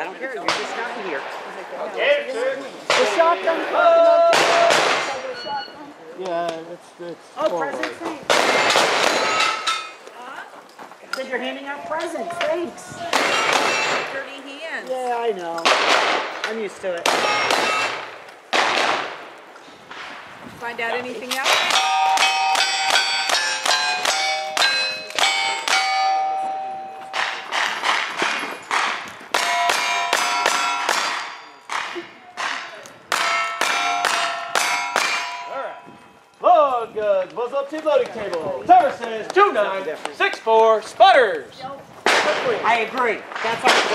I don't care. You're just not here. The shotgun parking up there. The shotgun. Yeah, it's, it's. Oh, forward. presents, thanks. Said you're handing out presents, thanks. Dirty hands. Yeah, I know. I'm used to it. Find out anything else? Goods, uh, buzz up to loading table. Timer says two nine six four sputters. I agree. That's.